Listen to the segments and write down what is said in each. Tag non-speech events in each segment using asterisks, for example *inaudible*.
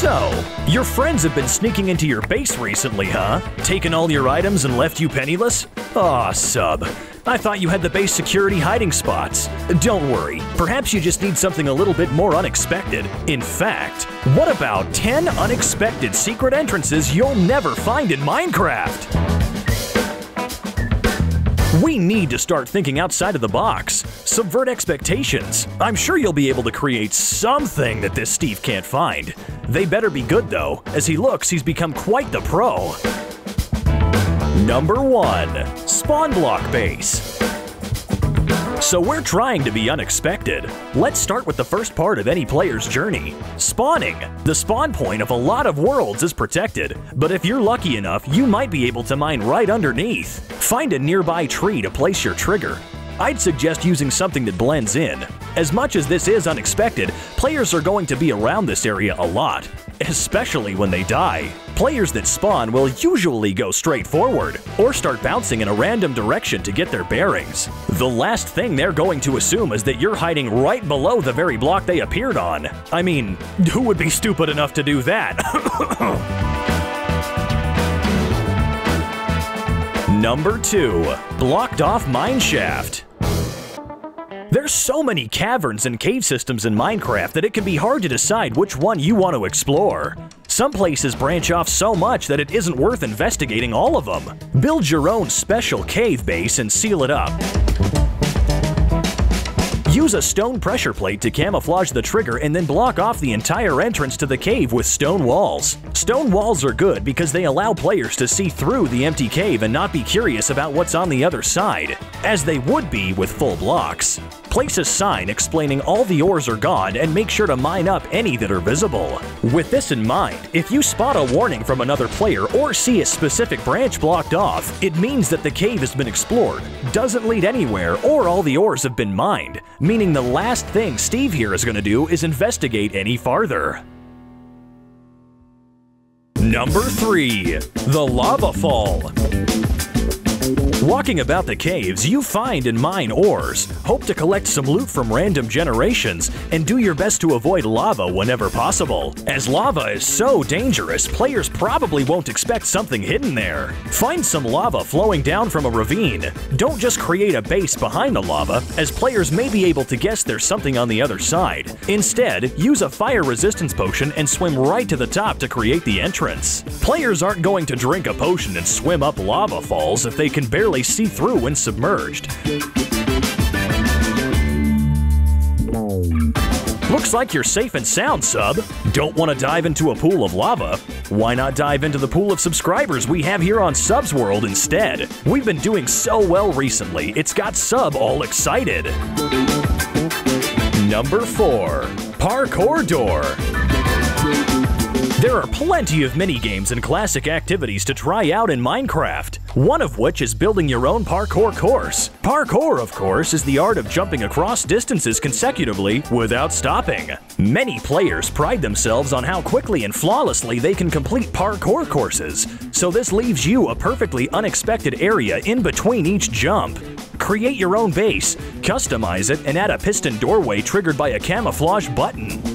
So, your friends have been sneaking into your base recently, huh? Taken all your items and left you penniless? Aw, sub. I thought you had the base security hiding spots. Don't worry, perhaps you just need something a little bit more unexpected. In fact, what about 10 unexpected secret entrances you'll never find in Minecraft? We need to start thinking outside of the box. Subvert expectations. I'm sure you'll be able to create something that this Steve can't find. They better be good though. As he looks, he's become quite the pro. Number 1. Spawn Block Base so we're trying to be unexpected. Let's start with the first part of any player's journey, spawning. The spawn point of a lot of worlds is protected, but if you're lucky enough, you might be able to mine right underneath. Find a nearby tree to place your trigger. I'd suggest using something that blends in. As much as this is unexpected, players are going to be around this area a lot, especially when they die. Players that spawn will usually go straight forward, or start bouncing in a random direction to get their bearings. The last thing they're going to assume is that you're hiding right below the very block they appeared on. I mean, who would be stupid enough to do that? *coughs* Number 2. Blocked off Mineshaft there's so many caverns and cave systems in Minecraft that it can be hard to decide which one you want to explore. Some places branch off so much that it isn't worth investigating all of them. Build your own special cave base and seal it up. Use a stone pressure plate to camouflage the trigger and then block off the entire entrance to the cave with stone walls. Stone walls are good because they allow players to see through the empty cave and not be curious about what's on the other side, as they would be with full blocks. Place a sign explaining all the ores are gone and make sure to mine up any that are visible. With this in mind, if you spot a warning from another player or see a specific branch blocked off, it means that the cave has been explored, doesn't lead anywhere, or all the ores have been mined, meaning the last thing Steve here is going to do is investigate any farther. Number 3. The Lava Fall Walking about the caves, you find and mine ores, hope to collect some loot from random generations, and do your best to avoid lava whenever possible. As lava is so dangerous, players probably won't expect something hidden there. Find some lava flowing down from a ravine. Don't just create a base behind the lava, as players may be able to guess there's something on the other side. Instead, use a fire resistance potion and swim right to the top to create the entrance. Players aren't going to drink a potion and swim up lava falls if they can barely barely see through when submerged. Looks like you're safe and sound, sub. Don't want to dive into a pool of lava? Why not dive into the pool of subscribers we have here on Sub's World instead? We've been doing so well recently, it's got Sub all excited. Number 4. Parkour Door there are plenty of mini-games and classic activities to try out in Minecraft, one of which is building your own parkour course. Parkour, of course, is the art of jumping across distances consecutively without stopping. Many players pride themselves on how quickly and flawlessly they can complete parkour courses, so this leaves you a perfectly unexpected area in between each jump. Create your own base, customize it, and add a piston doorway triggered by a camouflage button.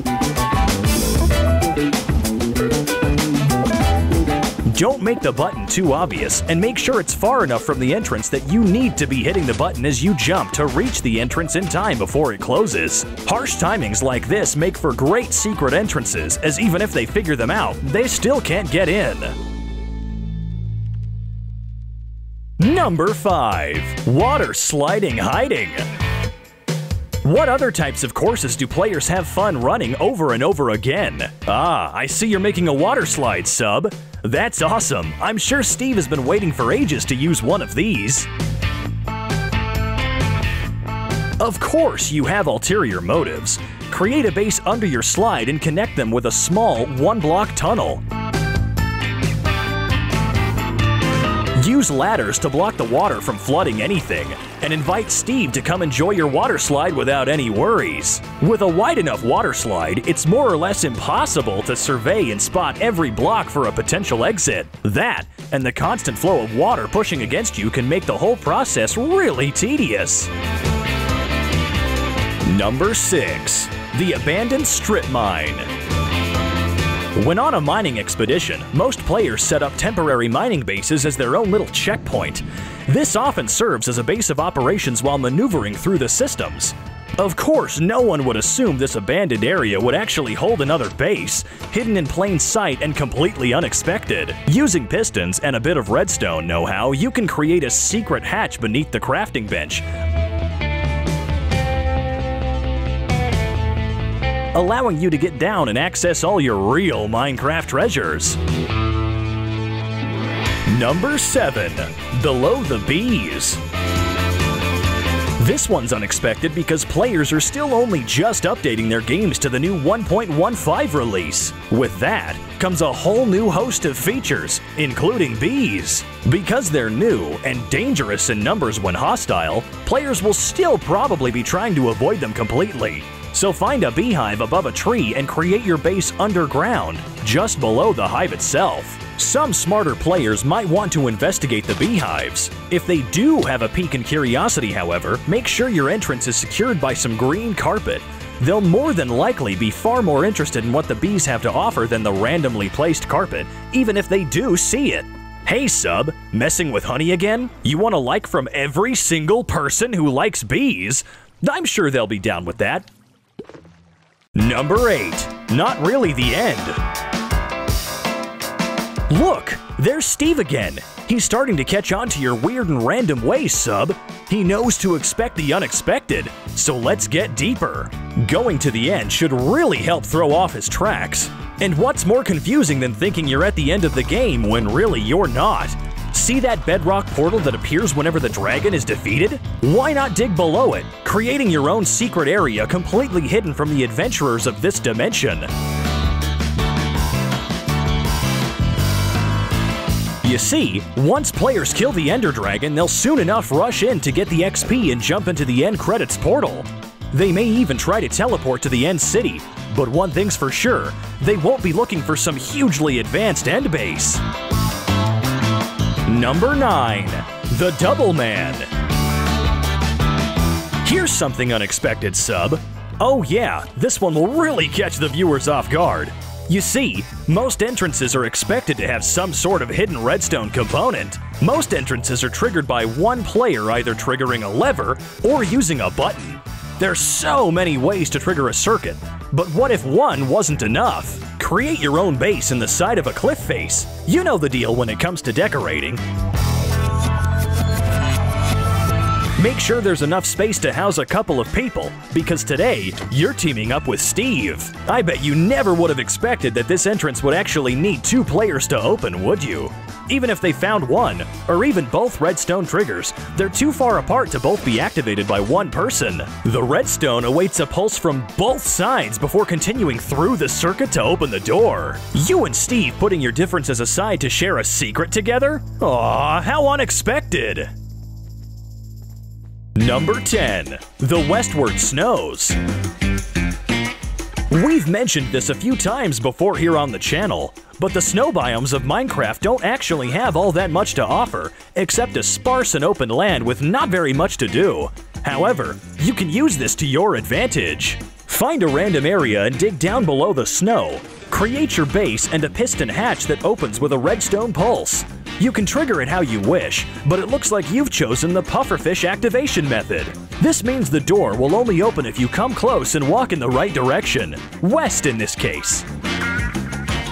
Don't make the button too obvious, and make sure it's far enough from the entrance that you need to be hitting the button as you jump to reach the entrance in time before it closes. Harsh timings like this make for great secret entrances, as even if they figure them out, they still can't get in. Number 5. Water Sliding Hiding what other types of courses do players have fun running over and over again? Ah, I see you're making a water slide, sub. That's awesome. I'm sure Steve has been waiting for ages to use one of these. Of course, you have ulterior motives. Create a base under your slide and connect them with a small, one-block tunnel. Use ladders to block the water from flooding anything, and invite Steve to come enjoy your water slide without any worries. With a wide enough water slide, it's more or less impossible to survey and spot every block for a potential exit. That, and the constant flow of water pushing against you can make the whole process really tedious. Number 6. The Abandoned Strip Mine When on a mining expedition, most players set up temporary mining bases as their own little checkpoint. This often serves as a base of operations while maneuvering through the systems. Of course, no one would assume this abandoned area would actually hold another base, hidden in plain sight and completely unexpected. Using pistons and a bit of redstone know-how, you can create a secret hatch beneath the crafting bench, allowing you to get down and access all your real Minecraft treasures. Number 7. Below the Bees this one's unexpected because players are still only just updating their games to the new 1.15 release. With that comes a whole new host of features, including bees. Because they're new and dangerous in numbers when hostile, players will still probably be trying to avoid them completely. So find a beehive above a tree and create your base underground, just below the hive itself. Some smarter players might want to investigate the beehives. If they do have a peek in curiosity, however, make sure your entrance is secured by some green carpet. They'll more than likely be far more interested in what the bees have to offer than the randomly placed carpet, even if they do see it. Hey sub, messing with honey again? You want a like from every single person who likes bees? I'm sure they'll be down with that. Number 8. Not really the end. Look, there's Steve again. He's starting to catch on to your weird and random ways, sub. He knows to expect the unexpected, so let's get deeper. Going to the end should really help throw off his tracks. And what's more confusing than thinking you're at the end of the game when really you're not? See that bedrock portal that appears whenever the dragon is defeated? Why not dig below it, creating your own secret area completely hidden from the adventurers of this dimension? You see, once players kill the Ender Dragon, they'll soon enough rush in to get the XP and jump into the end credits portal. They may even try to teleport to the end city, but one thing's for sure, they won't be looking for some hugely advanced end base. Number 9. The Double Man Here's something unexpected, sub. Oh yeah, this one will really catch the viewers off guard. You see, most entrances are expected to have some sort of hidden redstone component. Most entrances are triggered by one player either triggering a lever or using a button. There's so many ways to trigger a circuit, but what if one wasn't enough? Create your own base in the side of a cliff face. You know the deal when it comes to decorating. Make sure there's enough space to house a couple of people, because today, you're teaming up with Steve. I bet you never would have expected that this entrance would actually need two players to open, would you? Even if they found one, or even both redstone triggers, they're too far apart to both be activated by one person. The redstone awaits a pulse from both sides before continuing through the circuit to open the door. You and Steve putting your differences aside to share a secret together? Aw, how unexpected! Number 10. The Westward Snows We've mentioned this a few times before here on the channel, but the snow biomes of Minecraft don't actually have all that much to offer, except a sparse and open land with not very much to do. However, you can use this to your advantage. Find a random area and dig down below the snow. Create your base and a piston hatch that opens with a redstone pulse. You can trigger it how you wish, but it looks like you've chosen the pufferfish activation method. This means the door will only open if you come close and walk in the right direction, west in this case.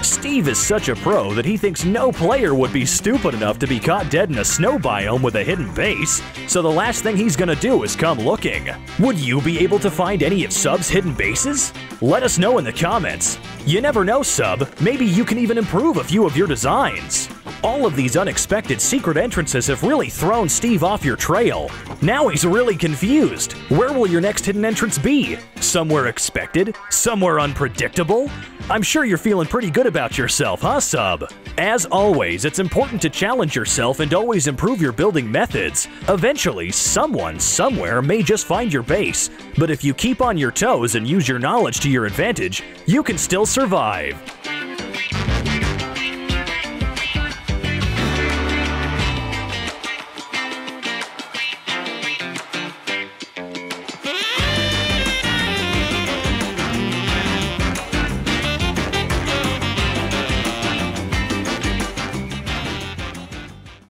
Steve is such a pro that he thinks no player would be stupid enough to be caught dead in a snow biome with a hidden base, so the last thing he's gonna do is come looking. Would you be able to find any of Sub's hidden bases? Let us know in the comments. You never know, Sub, maybe you can even improve a few of your designs. All of these unexpected secret entrances have really thrown Steve off your trail. Now he's really confused. Where will your next hidden entrance be? Somewhere expected? Somewhere unpredictable? I'm sure you're feeling pretty good about yourself, huh, Sub? As always, it's important to challenge yourself and always improve your building methods. Eventually, someone, somewhere may just find your base, but if you keep on your toes and use your knowledge to your advantage, you can still survive.